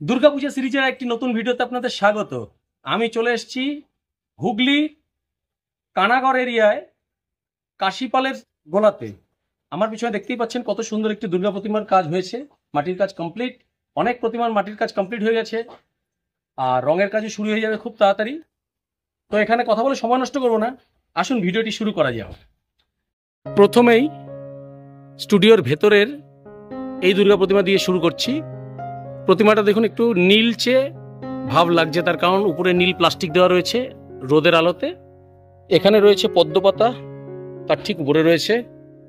দুর্গাপূজা সিরিজের একটি নতুন ভিডিওতে আপনাদের স্বাগত। আমি চলে এসেছি হুগলি, কানাগড় এরিয়ায়, কাশিপালের গোলাতে। আমার পিছনে দেখতেই পাচ্ছেন কত সুন্দর একটি দুর্গা প্রতিমার কাজ হয়েছে। মাটির কাজ কমপ্লিট। অনেক প্রতিমার মাটির কাজ কমপ্লিট হয়ে গেছে। আর রঙের কাজও শুরু হয়ে যাবে খুব তাড়াতাড়ি। তো এখানে কথা বলে সময় নষ্ট করব না। আসুন ভিডিওটি শুরু করা যাক। প্রথমেই স্টুডিওর ভেতরের এই দুর্গা প্রতিমা দিয়ে শুরু করছি। প্রতিমাটা দেখুন একটু নীলচে, ভাব লাগছে তার কারণ উপরে নীল প্লাস্টিক দেওয়া রয়েছে রোদের আলোতে। এখানে রয়েছে পদ্মপাতা, তার ঠিক উপরে রয়েছে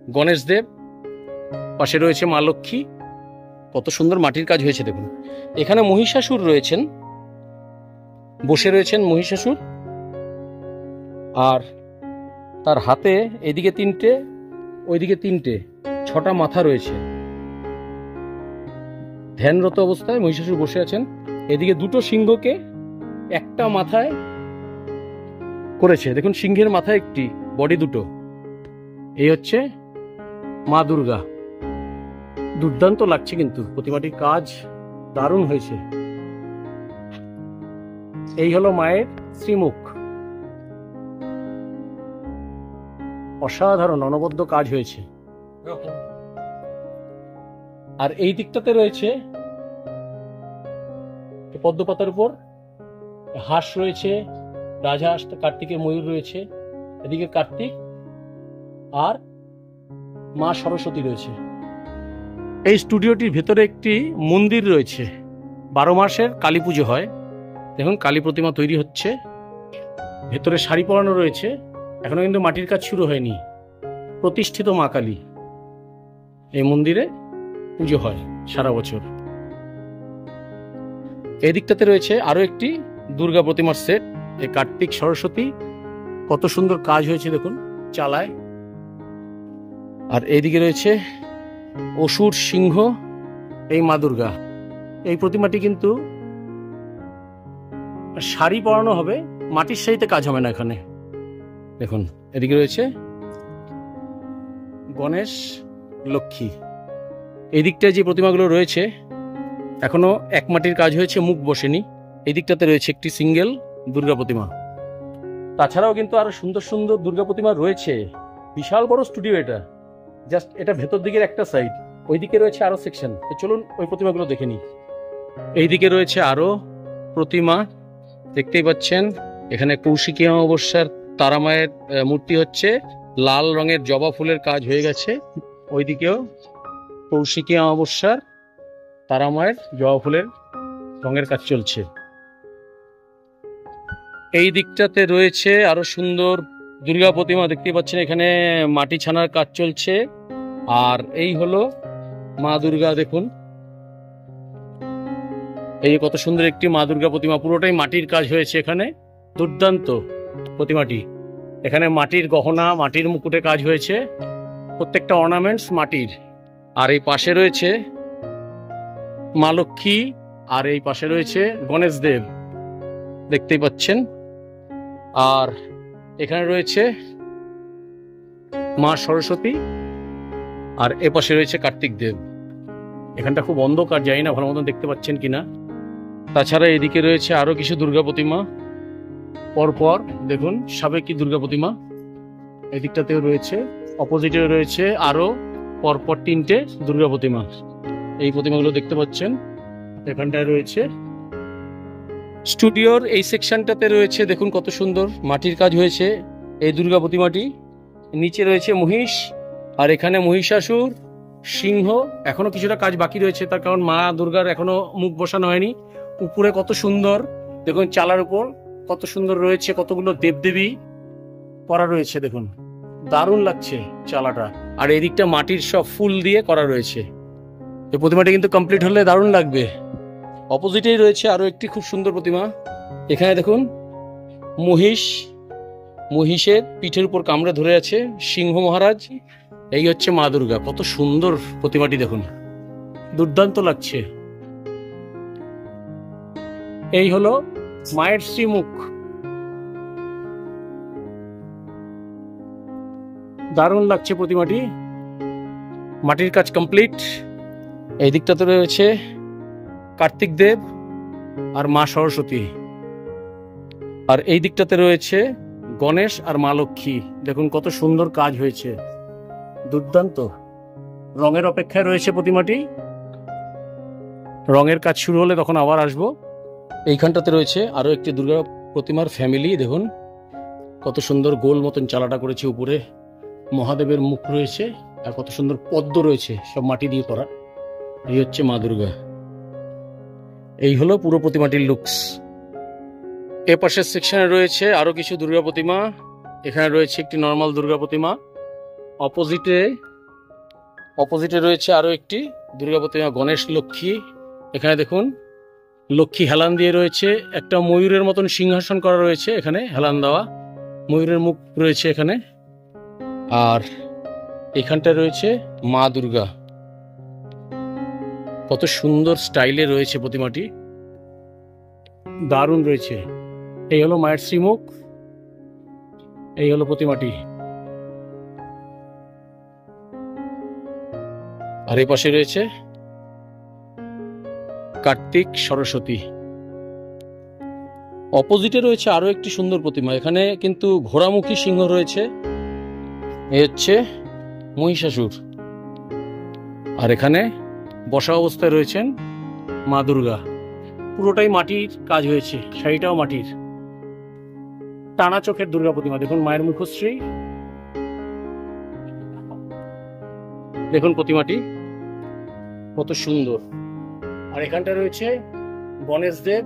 গণেশ দেব, পাশে রয়েছে মা লক্ষ্মী। কত সুন্দর মাটির কাজ হয়েছে দেখুন। এখানে মহিষাসুর রয়েছেন, বসে রয়েছেন মহিষাসুর। আর তার হাতে এদিকে তিনটে, ওইদিকে তিনটে, ছটা মাথা রয়েছে। ধ্যানরত অবস্থায় মহিষাসুর বসে আছেন। এদিকে দুটো সিংহকে একটা মাথায় করেছে। দেখুন, সিংহের মাথায় একটি, বডি দুটো। এই হচ্ছে মা দুর্গা। দুর্দান্ত লাগছে কিন্তু, প্রতিমাটির কাজ দারুণ হয়েছে। এই হলো মায়ের শ্রীমুখ। অসাধারণ, অনবদ্য কাজ হয়েছে। আর এই দিকটাতে রয়েছে পদ্মপাতার উপর, হাঁস রয়েছে রাজহাঁস কার্তিকের ময়ূর রয়েছে, এদিকে কার্তিক আর মা সরস্বতী রয়েছে। এই স্টুডিওটির ভেতরে একটি মন্দির রয়েছে। বারো মাসের কালী পুজো হয়। দেখুন, কালী প্রতিমা তৈরি হচ্ছে। ভেতরে শাড়ি পরানো রয়েছে। এখনও কিন্তু মাটির কাজ শুরু হয়নি। প্রতিষ্ঠিত মা কালী। এই মন্দিরে পুজো হয় সারা বছর। এই দিকটাতে রয়েছে আরও একটি দুর্গা প্রতিমার সেট। এই কার্তিক সরস্বতী, কত সুন্দর কাজ হয়েছে দেখুন, চালায়। আর এইদিকে রয়েছে অসুর সিংহ, এই মা দুর্গা। এই প্রতিমাটি কিন্তু শাড়ি পরানো হবে, মাটির শাড়িতে কাজ হবে না এখানে। দেখুন, এদিকে রয়েছে গণেশ, লক্ষ্মী। এই দিকটায় যে প্রতিমাগুলো রয়েছে, এখনও এক মাটির কাজ হয়েছে, মুখ বসেনি। এই দিকটাতে রয়েছে একটি সিঙ্গেল দুর্গা প্রতিমা। তাছাড়াও কিন্তু আরও সুন্দর সুন্দর দুর্গা প্রতিমা রয়েছে। বিশাল বড় স্টুডিও এটা। জাস্ট এটা ভেতর দিকের একটা সাইড ওই দিকে রয়েছে আরও সেকশন। তো চলুন ওই প্রতিমাগুলো দেখে নিই। এই দিকে রয়েছে আরও প্রতিমা। দেখতেই পাচ্ছেন, এখানে কৌশিকী অমাবস্যার তারামায়ের মূর্তি হচ্ছে। লাল রঙের জবা ফুলের কাজ হয়ে গেছে। ওইদিকেও কৌশিকী অমাবস্যার তারামায়ের জবা ফুলের রঙের কাজ চলছে। এই দিকটাতে রয়েছে আরও সুন্দর দুর্গা প্রতিমা দেখতে পাচ্ছেন, এখানে মাটি ছানার কাজ চলছে। আর এই হলো মা দুর্গা, দেখুন। এই কত সুন্দর একটি মা দুর্গা প্রতিমা, পুরোটাই মাটির কাজ হয়েছে এখানে। দুর্দান্ত প্রতিমাটি। এখানে মাটির গহনা, মাটির মুকুটে কাজ হয়েছে। প্রত্যেকটা অর্নামেন্টস মাটির। আর এই পাশে রয়েছে মা লক্ষ্মী, আর এই পাশে রয়েছে গণেশ দেব। দেখতেই পাচ্ছেন। আর এখানে রয়েছে মা সরস্বতী, আর এ পাশে রয়েছে কার্তিক দেব। এখানটা খুব অন্ধকার, জানি না ভালো মতন দেখতে পাচ্ছেন কিনা। তাছাড়া এদিকে রয়েছে আরও কিছু দুর্গা প্রতিমা। পরপর দেখুন, সাবেকি দুর্গা প্রতিমা। এদিকটাতেও রয়েছে, অপোজিটেও রয়েছে আরও পরপর তিনটে দুর্গা প্রতিমা। এই প্রতিমাগুলো দেখতে পাচ্ছেন। এখানটায় রয়েছে। স্টুডিওর এই সেকশনটাতে রয়েছে, দেখুন কত সুন্দর মাটির কাজ হয়েছে। এই দুর্গা প্রতিমাটি। নিচে রয়েছে মহিষ, আর এখানে মহিষাসুর, সিংহ। এখনও কিছুটা কাজ বাকি রয়েছে, তার কারণ মা দুর্গার এখনও মুখ বসানো হয়নি। উপরে কত সুন্দর, দেখুন চালার উপর কত সুন্দর রয়েছে, কতগুলো দেবদেবী করা রয়েছে, দেখুন। দারুণ লাগছে চালাটা। আর এদিকটা মাটির সব ফুল দিয়ে করা রয়েছে। এই প্রতিমাটি কিন্তু কমপ্লিট হলে দারুণ লাগবে। অপোজিটেই রয়েছে আরও একটি খুব সুন্দর প্রতিমা। এখানে দেখুন, মহিষ, মহিষের পিঠের উপর কামড়ে ধরে আছে সিংহ মহারাজ। এই হচ্ছে মা দুর্গা। কত সুন্দর প্রতিমাটি দেখুন। দুর্দান্ত লাগছে। এই হলো মায়ের শ্রীমুখ। দারুণ লাগছে প্রতিমাটি। মাটির কাজ কমপ্লিট। এই দিকটাতে রয়েছে কার্তিক দেব আর মা সরস্বতী। আর এই দিকটাতে রয়েছে গণেশ আর মা লক্ষ্মী। দেখুন কত সুন্দর কাজ হয়েছে। দুর্দান্ত। রঙের অপেক্ষায় রয়েছে প্রতিমাটি। রঙের কাজ শুরু হলে তখন আবার আসব। এইখানটাতে রয়েছে আরও একটি দুর্গা প্রতিমার ফ্যামিলি দেখুন। কত সুন্দর গোল মতন চালাটা করেছে উপরে। মহাদেবের মুখ রয়েছে আর কত সুন্দর পদ্ম রয়েছে সব মাটি দিয়ে করা। এই হচ্ছে মা দুর্গা। এই হলো পুরো প্রতিমাটির লুকস এ পাশের সেকশনে রয়েছে আরও কিছু দুর্গা প্রতিমা। এখানে রয়েছে একটি নর্মাল দুর্গা প্রতিমা। অপোজিটে অপোজিটে রয়েছে আরও একটি দুর্গা প্রতিমা, গণেশ লক্ষ্মী। এখানে দেখুন, লক্ষ্মী হেলান দিয়ে রয়েছে। একটা ময়ূরের মতন সিংহাসন করা রয়েছে এখানে, হেলান দেওয়া। ময়ূরের মুখ রয়েছে এখানে। আর এখানটা রয়েছে মা দুর্গা। কত সুন্দর স্টাইলে রয়েছে প্রতিমাটি। দারুণ রয়েছে। এই হলো মায়ের শ্রীমুখ। এই হলো প্রতিমাটি। আর এই পাশে রয়েছে কার্তিক সরস্বতী। অপোজিটে রয়েছে আরও একটি সুন্দর প্রতিমা। এখানে কিন্তু ঘোড়ামুখী সিংহ রয়েছে। এ হচ্ছে মহিষাসুর। আর এখানে বসা অবস্থায় রয়েছেন মা দুর্গা। পুরোটাই মাটির কাজ হয়েছে, শাড়িটাও মাটির। টানা চোখের দুর্গা প্রতিমা, দেখুন মায়ের মুখশ্রী। দেখুন প্রতিমাটি, কত সুন্দর। আর এখানটা রয়েছে গণেশ দেব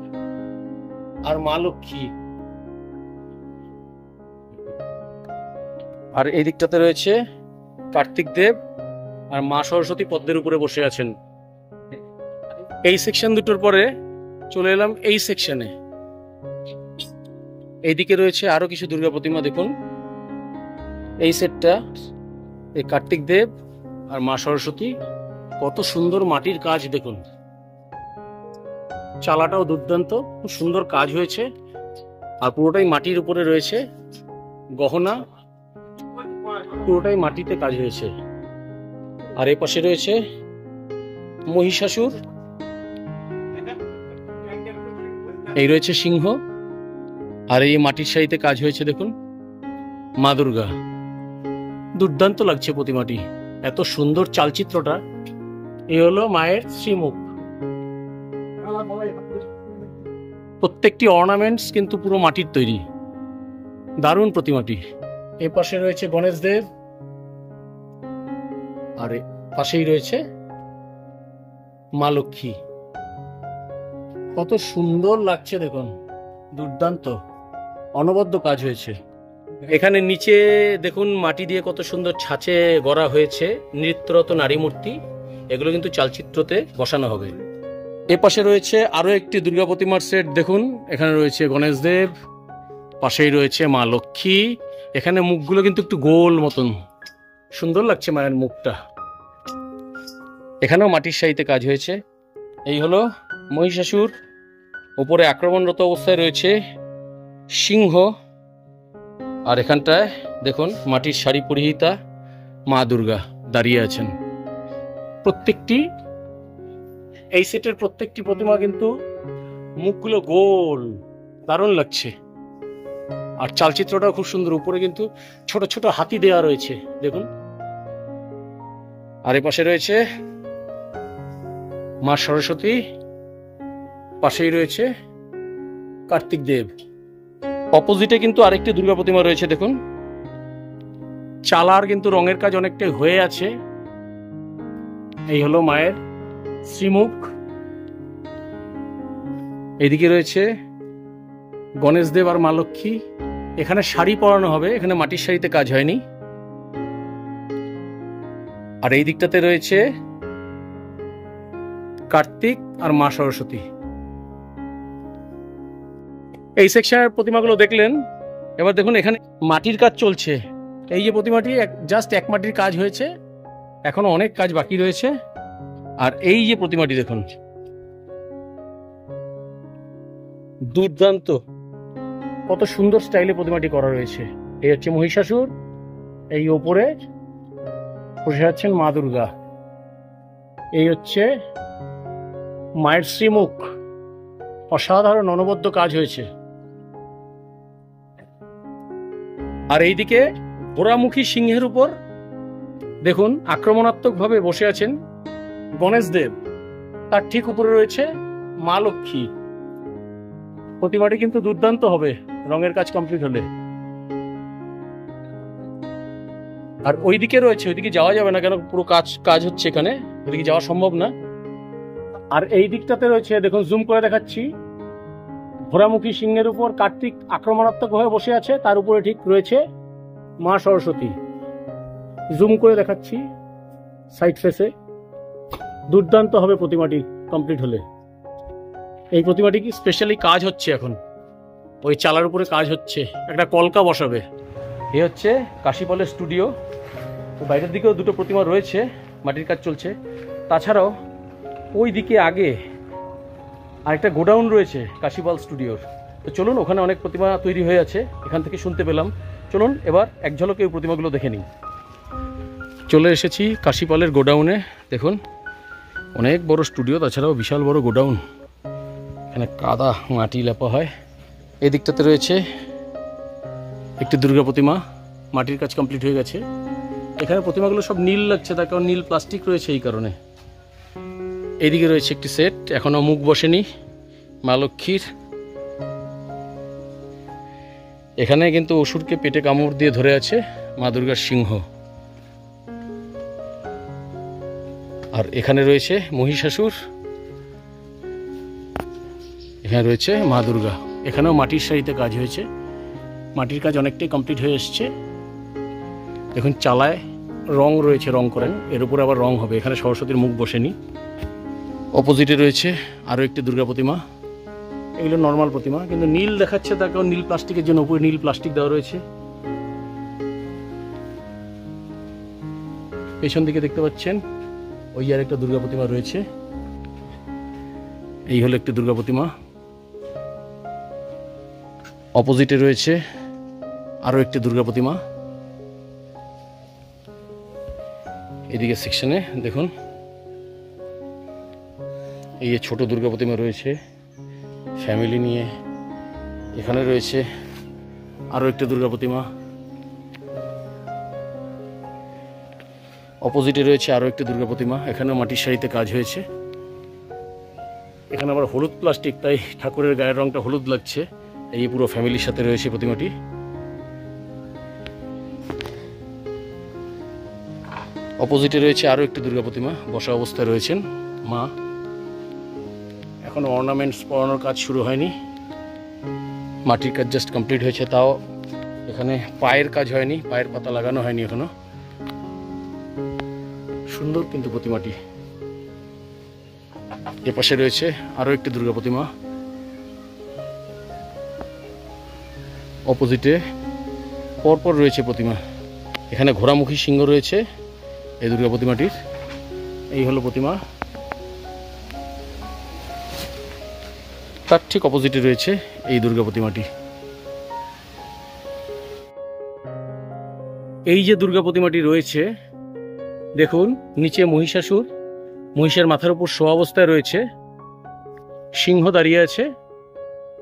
আর মা লক্ষ্মী। আর এই দিকটাতে রয়েছে কার্তিক দেব আর মা সরস্বতী পদ্মের উপরে বসে আছেন। এই সেকশন দুটোর পরে চলে এলাম এই সেকশনে এইদিকে রয়েছে আরও কিছু দুর্গা প্রতিমা, দেখুন। এই সেটটা এই কার্তিক দেব আর মা সরস্বতী। কত সুন্দর মাটির কাজ, দেখুন। চালাটাও দুর্দান্ত, খুব সুন্দর কাজ হয়েছে। আর পুরোটাই মাটির উপরে রয়েছে। গহনা পুরোটাই মাটিতে কাজ হয়েছে। আর এ পাশে রয়েছে মহিষাসুর। এই রয়েছে সিংহ। আর এই মাটির শাড়িতে কাজ হয়েছে, দেখুন, মা দুর্গা। দুর্দান্ত লাগছে প্রতিমাটি। এত সুন্দর চালচিত্রটা। এই হলো মায়ের শ্রীমুখ। প্রত্যেকটি অর্নামেন্টস কিন্তু পুরো মাটির তৈরি। দারুণ প্রতিমাটি। এ পাশে রয়েছে গণেশ দেব। আর পাশেই রয়েছে মা লক্ষ্মী। কত সুন্দর লাগছে দেখুন। দুর্দান্ত। অনবদ্য কাজ হয়েছে। এখানে নিচে দেখুন মাটি দিয়ে কত সুন্দর ছাঁচে গড়া হয়েছে। নৃত্যরত নারী মূর্তি এগুলো কিন্তু চালচিত্রতে বসানো হবে। এ পাশে রয়েছে আরও একটি দুর্গা প্রতিমার সেট। দেখুন, এখানে রয়েছে গণেশ দেব। পাশেই রয়েছে মা লক্ষ্মী। এখানে মুখগুলো কিন্তু একটু গোল মতন। সুন্দর লাগছে মায়ের মুখটা। এখানেও মাটির শাড়িতে কাজ হয়েছে। এই হলো মহিষাসুর। উপরে আক্রমণরত অবস্থায় রয়েছে সিংহ। আর এখানটায় দেখুন, মাটির শাড়ি পরিহিতা মা দুর্গা দাঁড়িয়ে আছেন। প্রত্যেকটি, এই সেটের প্রত্যেকটি প্রতিমা কিন্তু মুখগুলো গোল। দারুণ লাগছে। আর চালচিত্রটাও খুব সুন্দর। উপরে কিন্তু ছোট ছোট হাতি দেওয়া রয়েছে, দেখুন। আর পাশে রয়েছে মা সরস্বতী, পাশেই রয়েছে কার্তিক দেব। অপোজিটে কিন্তু আরেকটি দুর্গা প্রতিমা রয়েছে, দেখুন। চালার কিন্তু রঙের কাজ অনেকটাই হয়ে আছে। এই হলো মায়ের শ্রীমুখ। এদিকে রয়েছে গণেশ দেব আর মা লক্ষ্মী, এখানে শাড়ি পরানো হবে, এখানে মাটির শাড়িতে কাজ হয়নি। আর এই দিকটাতে রয়েছে কার্তিক আর মা সরস্বতী। এই সেকশনের প্রতিমাগুলো দেখলেন, এবার দেখুন এখানে মাটির কাজ চলছে। এই যে প্রতিমাটি জাস্ট এক মাটির কাজ হয়েছে, এখনও অনেক কাজ বাকি রয়েছে। আর এই যে প্রতিমাটি দেখুন। দুর্দান্ত। কত সুন্দর স্টাইলে প্রতিমাটি করা রয়েছে। এই হচ্ছে মহিষাসুর, এই ওপরে বসে আছেন মা দুর্গা। এই হচ্ছে মায়ের শ্রীমুখ। অসাধারণ অনবদ্য কাজ হয়েছে। আর এইদিকে ঘোড়ামুখী সিংহের উপর দেখুন আক্রমণাত্মকভাবে বসে আছেন গণেশ দেব। তার ঠিক উপরে রয়েছে মা লক্ষ্মী। প্রতিমাটি কিন্তু দুর্দান্ত হবে। রঙের কাজ কমপ্লিট হলে। আর ওইদিকে রয়েছে, ওইদিকে যাওয়া যাবে না কেন? পুরো কাজ কাজ হচ্ছে এখানে। ওইদিকে যাওয়া সম্ভব না। আর এই দিকটাতে রয়েছে, দেখুন জুম করে দেখাচ্ছি। ঘোড়ামুখী সিংহের উপর কার্তিক আক্রমণাত্মক হয়ে বসে আছে, তার উপরে ঠিক রয়েছে মা সরস্বতী। জুম করে দেখাচ্ছি সাইড ফেসে দুর্দান্ত হবে প্রতিমাটি কমপ্লিট হলে। এই প্রতিমাটি কি স্পেশালি কাজ হচ্ছে এখন? ওই চালার উপরে কাজ হচ্ছে। একটা কলকা বসাবে। এ হচ্ছে কাশীপলের স্টুডিও বাইরের দিকেও দুটো প্রতিমা রয়েছে, মাটির কাজ চলছে। তাছাড়াও ওই দিকে আগে আরেকটা গোডাউন রয়েছে কাশীপাল স্টুডিওর তো চলুন, ওখানে অনেক প্রতিমা তৈরি হয়ে আছে, এখান থেকে শুনতে পেলাম। চলুন, এবার এক ঝলকে ওই প্রতিমাগুলো দেখে নিই। চলে এসেছি কাশীপালের গোডাউনে, দেখুন। অনেক বড় স্টুডিও তাছাড়াও বিশাল বড় গোডাউন। এখানে কাদা, মাটি লেপা হয়। এই দিকটাতে রয়েছে একটি দুর্গা প্রতিমা। মাটির কাজ কমপ্লিট হয়ে গেছে। এখানে প্রতিমাগুলো সব নীল লাগছে, তার কারণ নীল প্লাস্টিক রয়েছে এই কারণে। এইদিকে রয়েছে একটি সেট, এখনও মুখ বসেনি, মা লক্ষ্মীর। এখানে কিন্তু অসুরকে পেটে কামড় দিয়ে ধরে আছে মা দুর্গার সিংহ। আর এখানে রয়েছে মহিষাসুর। এখানে রয়েছে মা দুর্গা। এখানেও মাটির শাড়িতে কাজ হয়েছে। মাটির কাজ অনেকটাই কমপ্লিট হয়ে এসছে। দেখুন, চালায় রং রয়েছে, রং করেন। এর উপরে আবার রং হবে। এখানে সরস্বতীর মুখ বসেনি। অপোজিটে রয়েছে আরও একটি দুর্গা প্রতিমা। এগুলো নর্মাল প্রতিমা, কিন্তু নীল দেখাচ্ছে কারণ নীল প্লাস্টিকের জন্য উপরে নীল প্লাস্টিক দেওয়া রয়েছে। পেছন দিকে দেখতে পাচ্ছেন, ওই আর একটা দুর্গা প্রতিমা রয়েছে। এই হলো একটি দুর্গা প্রতিমা। অপোজিটে রয়েছে আরও একটি দুর্গা প্রতিমা। এদিকে সেকশনে দেখুন। এই যে ছোট দুর্গা প্রতিমা রয়েছে, ফ্যামিলি নিয়ে এখানে রয়েছে আরও একটি দুর্গা প্রতিমা। অপোজিটে রয়েছে আরও একটি দুর্গা প্রতিমা, এখানেও মাটির শাড়িতে কাজ হয়েছে। এখানে আবার হলুদ প্লাস্টিক, তাই ঠাকুরের গায়ের রঙটা হলুদ লাগছে। এই পুরো ফ্যামিলির সাথে রয়েছে প্রতিমাটি। অপোজিটে রয়েছে আরও একটি দুর্গা প্রতিমা, বসা অবস্থায় রয়েছেন মা। এখনও অর্নামেন্টস পরানোর কাজ শুরু হয়নি। মাটির কাজ জাস্ট কমপ্লিট হয়েছে, তাও এখানে পায়ের কাজ হয়নি, পায়ের পাতা লাগানো হয়নি এখনও। সুন্দর কিন্তু প্রতিমাটি। এপাশে রয়েছে আরও একটি দুর্গা প্রতিমা। অপোজিটে পরপর রয়েছে প্রতিমা। এখানে ঘোড়ামুখী সিংহ রয়েছে, এই দুর্গা প্রতিমাটির। এই হলো প্রতিমা। তার ঠিক অপোজিটে রয়েছে এই দুর্গা প্রতিমাটি। এই যে দুর্গা প্রতিমাটি রয়েছে, দেখুন, নিচে মহিষাসুর, মহিষের মাথার উপর শোয়া অবস্থায় রয়েছে, সিংহ দাঁড়িয়ে আছে।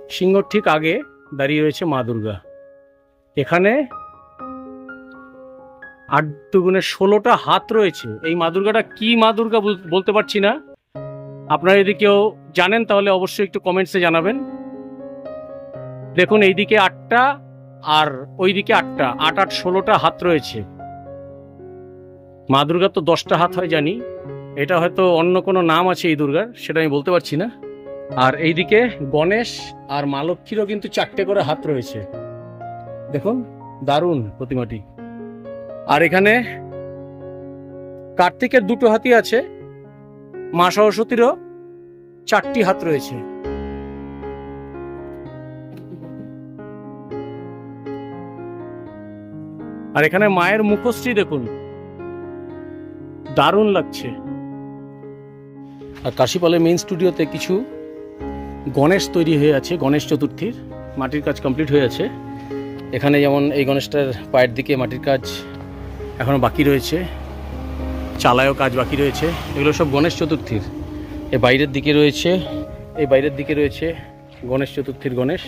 সিংহর ঠিক আগে দাঁড়িয়ে রয়েছে মা দুর্গা। এখানে আট দুগুণে ষোলোটা হাত রয়েছে। এই মা দুর্গাটা কি মা দুর্গা বলতে পারছি না। আপনারা যদি কেউ জানেন তাহলে অবশ্যই একটু কমেন্টসে জানাবেন। দেখুন, এইদিকে আটটা আর ওইদিকে আটটা। আট আট ষোলোটা হাত রয়েছে। মা দুর্গার তো দশটা হাত হয় জানি। এটা হয়তো অন্য কোনো নাম আছে এই দুর্গার, সেটা আমি বলতে পারছি না। আর এইদিকে গণেশ আর মা লক্ষ্মীরও কিন্তু চারটে করে হাত রয়েছে। দেখুন, দারুণ প্রতিমাটি। আর এখানে কার্তিকের দুটো হাতি আছে, মা সরস্বতীরও চারটি হাত রয়েছে। আর এখানে মায়ের মুখশ্রী দেখুন। দারুণ লাগছে। আর কাশীপালের মেইন স্টুডিওতে কিছু গণেশ তৈরি হয়ে আছে, গণেশ চতুর্থীর। মাটির কাজ কমপ্লিট হয়ে আছে। এখানে যেমন এই গণেশটার পায়ের দিকে মাটির কাজ এখনও বাকি রয়েছে। চালায়ও কাজ বাকি রয়েছে। এগুলো সব গণেশ চতুর্থীর। এ বাইরের দিকে রয়েছে, এই বাইরের দিকে রয়েছে গণেশ চতুর্থীর গণেশ।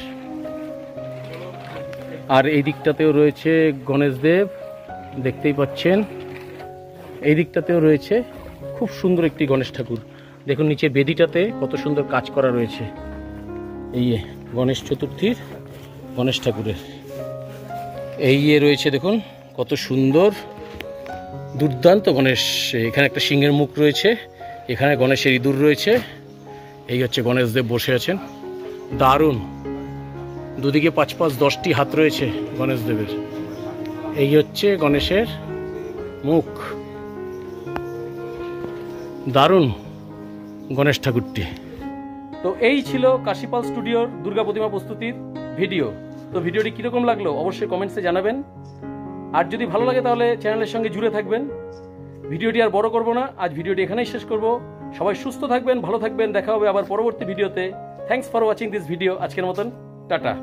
আর এই দিকটাতেও রয়েছে গণেশ দেব, দেখতেই পাচ্ছেন। এই দিকটাতেও রয়েছে খুব সুন্দর একটি গণেশ ঠাকুর। দেখুন নিচে বেদিটাতে কত সুন্দর কাজ করা রয়েছে। এই গণেশ চতুর্থীর গণেশ ঠাকুরের। এই ইয়ে রয়েছে দেখুন, কত সুন্দর, দুর্দান্ত গণেশ। এখানে একটা সিংহের মুখ রয়েছে, এখানে গণেশের ইঁদুর রয়েছে। এই হচ্ছে গণেশদেব বসে আছেন। দারুণ। দুদিকে পাঁচ পাঁচ দশটি হাত রয়েছে গণেশদেবের এই হচ্ছে গণেশের মুখ। দারুণ। গণেশ ঠাকুরটি। তো এই ছিল কাশিপাল স্টুডিওর দুর্গা প্রতিমা প্রস্তুতির ভিডিও। তো ভিডিওটি কীরকম লাগল অবশ্যই কমেন্টসে জানাবেন। আর যদি ভালো লাগে তাহলে চ্যানেলের সঙ্গে জুড়ে থাকবেন। ভিডিওটি আর বড় করব না, আজ ভিডিওটি এখানেই শেষ করব। সবাই সুস্থ থাকবেন, ভালো থাকবেন, দেখা হবে আবার পরবর্তী ভিডিওতে। Thanks for watching this video আজকের মতন, টাটা।